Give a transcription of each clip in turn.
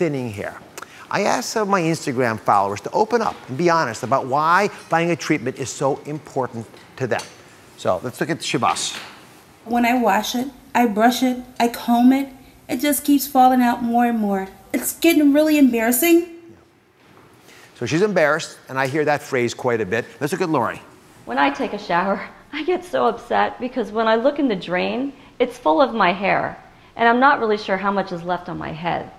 thinning hair. I asked some of my Instagram followers to open up and be honest about why finding a treatment is so important to them. So let's look at Shabazz. When I wash it, I brush it, I comb it, it just keeps falling out more and more. It's getting really embarrassing. So she's embarrassed, and I hear that phrase quite a bit. Let's look at Lori. When I take a shower, I get so upset because when I look in the drain, it's full of my hair, and I'm not really sure how much is left on my head.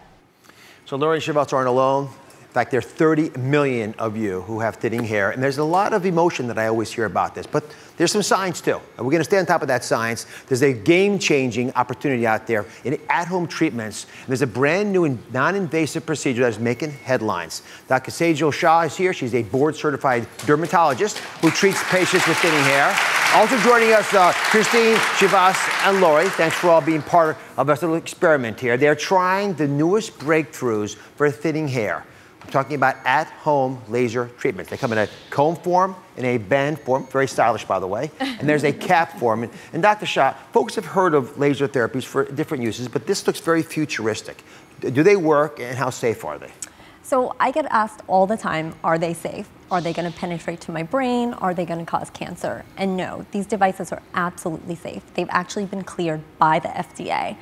So Lori Shabazz aren't alone. In fact, there are 30 million of you who have thinning hair, and there's a lot of emotion that I always hear about this. But there's some science too, and we're going to stay on top of that science. There's a game-changing opportunity out there in at-home treatments. And there's a brand new and non-invasive procedure that is making headlines. Dr. Sejal Shah is here. She's a board-certified dermatologist who treats patients with thinning hair. Also joining us, uh, Christine, Shabazz, and Lori. Thanks for all being part of this little experiment here. They're trying the newest breakthroughs for thinning hair. I'm talking about at-home laser treatments. They come in a comb form, in a band form, very stylish by the way, and there's a cap form. And, and Dr. Shah, folks have heard of laser therapies for different uses, but this looks very futuristic. Do they work and how safe are they? So I get asked all the time, are they safe? Are they going to penetrate to my brain? Are they going to cause cancer? And no, these devices are absolutely safe. They've actually been cleared by the FDA.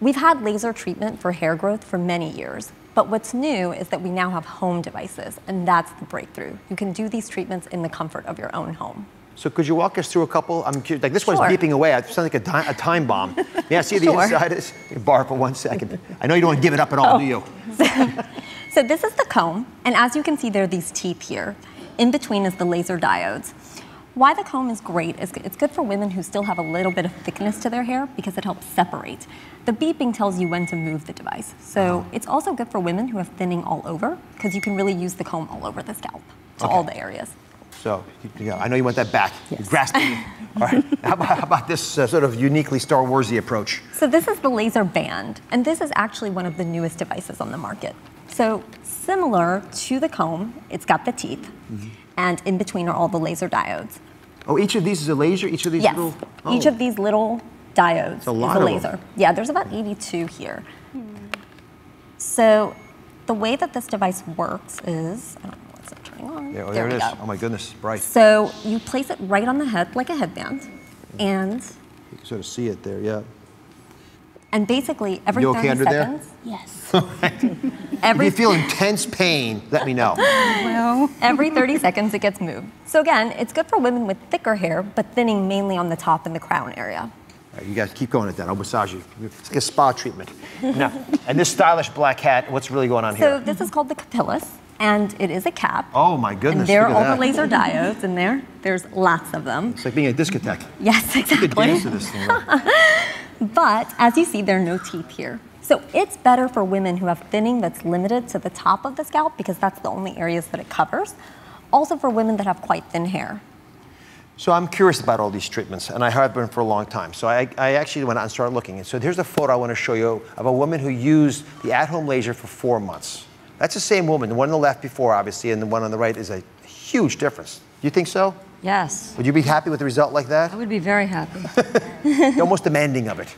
We've had laser treatment for hair growth for many years, but what's new is that we now have home devices, and that's the breakthrough. You can do these treatments in the comfort of your own home. So could you walk us through a couple? I'm curious, like this Sure. one's beeping away. It sounds like a, a time bomb. Yeah, see the Sure. inside? Is bar for one second. I know you don't want to give it up at all, Oh. do you? So this is the comb, and as you can see, there are these teeth here. In between is the laser diodes. Why the comb is great is it's good for women who still have a little bit of thickness to their hair because it helps separate. The beeping tells you when to move the device. So it's also good for women who have thinning all over because you can really use the comb all over the scalp to all the areas. So, you know, I know you want that back. You're grasping. All right. How about, how about this uh, sort of uniquely Star Warsy approach? So this is the laser band, and this is actually one of the newest devices on the market. So similar to the comb, it's got the teeth, and in between are all the laser diodes. Oh, each of these is a laser? Each of these yes, little. each oh. of these little diodes a lot is a of laser. them. Yeah, there's about 82 here. So the way that this device works is, I don't know what's it turning on. Yeah, oh, there, we it is. go. Oh my goodness, bright. So you place it right on the head like a headband, and You can sort of see it there, yeah. And basically every You okay 30 under there? seconds. Yes. If every you feel intense pain, let me know. Well, every 30 seconds it gets moved. So again, it's good for women with thicker hair, but thinning mainly on the top and the crown area. All right, you guys keep going at that. I'll massage you. It's like a spa treatment. now, and this stylish black hat, what's really going on So here? So this is called the Capillus, and it is a cap. Oh my goodness. and there are look all the laser diodes in there. There's lots of them. It's like being a discotheque. Yes, You could exactly. dance to this thing. right? But as you see, there are no teeth here. So it's better for women who have thinning that's limited to the top of the scalp because that's the only areas that it covers. Also for women that have quite thin hair. So I'm curious about all these treatments, and I have been for a long time. So I, I actually went out and started looking. And so here's a photo I want to show you of a woman who used the at-home laser for four months. That's the same woman. The one on the left before, obviously, and the one on the right is a huge difference. Do you think so? Yes, Would you be happy with a result like that? I would be very happy. You're almost demanding of it.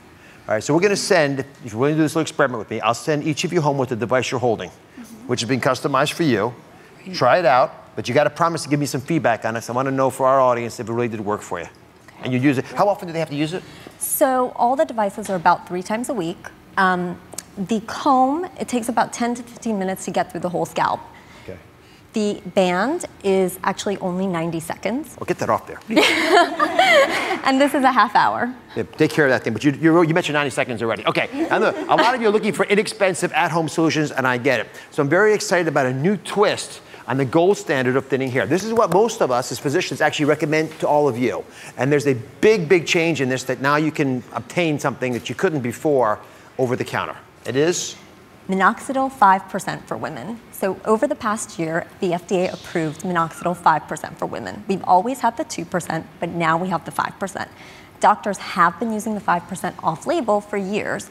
All right, so we're going to send, if you're willing to do this little experiment with me, I'll send each of you home with the device you're holding, which has been customized for you. Try it out, but you got to promise to give me some feedback on it. I want to know for our audience if it really did work for you. And you use it. How often do they have to use it? So all the devices are about three times a week. Um, the comb, it takes about 10 to 15 minutes to get through the whole scalp. The band is actually only 90 seconds, Well, get that off there. and this is a half hour. Yeah, take care of that thing. But you, you, you mentioned 90 seconds already. Okay. Look, a lot of you are looking for inexpensive at-home solutions, and I get it. So I'm very excited about a new twist on the gold standard of thinning hair. This is what most of us as physicians actually recommend to all of you. And there's a big, big change in this that now you can obtain something that you couldn't before over the counter. It is Minoxidil 5% for women. So over the past year, the FDA approved minoxidil 5% for women. We've always had the 2%, but now we have the 5%. Doctors have been using the 5% off label for years,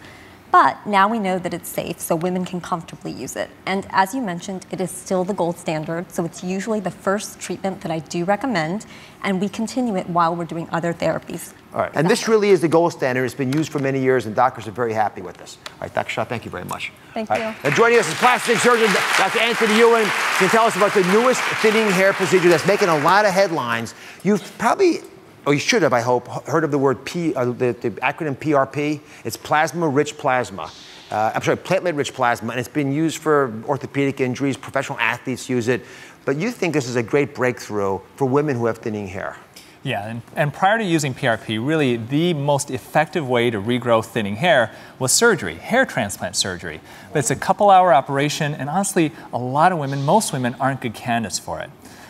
But now we know that it's safe, so women can comfortably use it. And as you mentioned, it is still the gold standard, so it's usually the first treatment that I do recommend, and we continue it while we're doing other therapies. All right, and this really is the gold standard. It's been used for many years, and doctors are very happy with this. All right, Dr. Shah, thank you very much. Thank All you. Right. Now joining us is plastic surgeon Dr. Anthony Youn. Can tell us about the newest thinning hair procedure that's making a lot of headlines. You've probably or you should have, I hope, heard of the word P, uh, the, the, acronym PRP. It's plasma-rich plasma. Uh, I'm sorry, platelet-rich plasma, and it's been used for orthopedic injuries. Professional athletes use it, but you think this is a great breakthrough for women who have thinning hair. Yeah, and, and, prior to using PRP, really the most effective way to regrow thinning hair was surgery, hair transplant surgery. But it's a couple hour operation, and honestly, a lot of women, most women, aren't good candidates for it.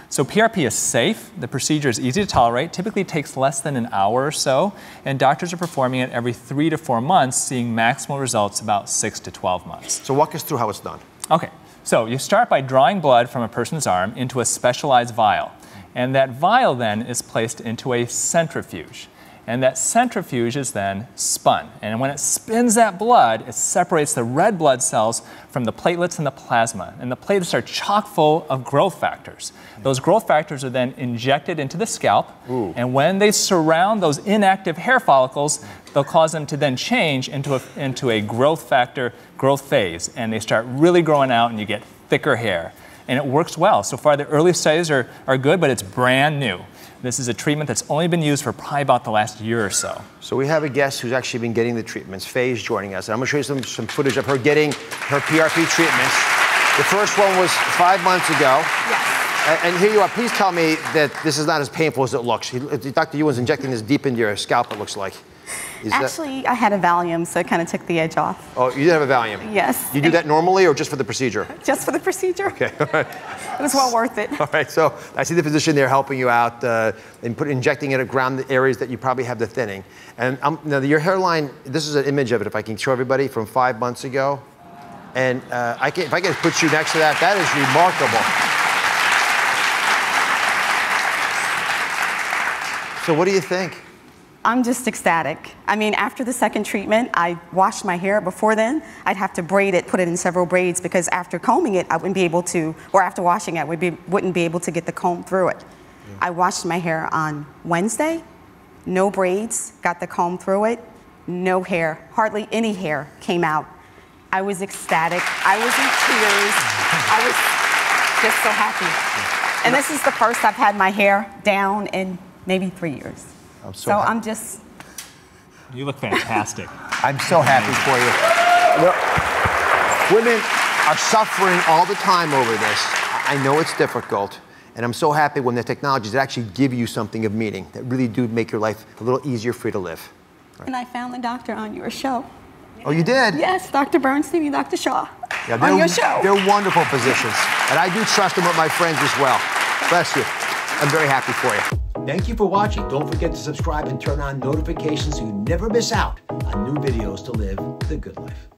So PRP is safe, the procedure is easy to tolerate, typically takes less than an hour or so, and doctors are performing it every three to four months, seeing maximal results about six to 12 months. So walk us through how it's done. Okay, so you start by drawing blood from a person's arm into a specialized vial, and that vial then is placed into a centrifuge. And that centrifuge is then spun. And when it spins that blood, it separates the red blood cells from the platelets and the plasma. And the platelets are chock full of growth factors. Those growth factors are then injected into the scalp. Ooh. And when they surround those inactive hair follicles, they'll cause them to then change into a, into a growth factor growth phase. And they start really growing out, and you get thicker hair. And it works well. So far, the early studies are, are good, but it's brand new. This is a treatment that's only been used for probably about the last year or so. So we have a guest who's actually been getting the treatments. Faye's joining us. And I'm going to show you some, some footage of her getting her PRP treatments. The first one was five months ago. Yes. And here you are. Please tell me that this is not as painful as it looks. Dr. Youn's injecting this deep into your scalp, it looks like. Is Actually, that... I had a Valium, so it kind of took the edge off. Oh, you did have a Valium? Yes. You do that normally or just for the procedure? Just for the procedure. Okay. it was well worth it. All right, so I see the physician there helping you out uh, and put, injecting it around the areas that you probably have the thinning. And um, now your hairline, this is an image of it, if I can show everybody, from five months ago. And uh, I can, if I can put you next to that, that is remarkable. So what do you think? I'm just ecstatic. I mean, after the second treatment, I washed my hair. Before then, I'd have to braid it, put it in several braids, because after combing it, I wouldn't be able to, or after washing it, I would be, wouldn't be able to get the comb through it. Yeah. I washed my hair on Wednesday, no braids, got the comb through it, no hair, hardly any hair came out. I was ecstatic. I was in tears. I was just so happy. And this is the first I've had my hair down in maybe three years. I'm so, so I'm just. You look fantastic. I'm so happy for you. women are suffering all the time over this. I know it's difficult. And I'm so happy when the technologies that actually give you something of meaning, that really do make your life a little easier for you to live. Right. And I found the doctor on your show. Oh, you did? Yes, Dr. Bernstein and Dr. Shaw. Yeah, on your show. They're wonderful physicians. And I do trust them with my friends as well. Bless you. I'm very happy for you. Thank you for watching. Don't forget to subscribe and turn on notifications so you never miss out on new videos to live the good life.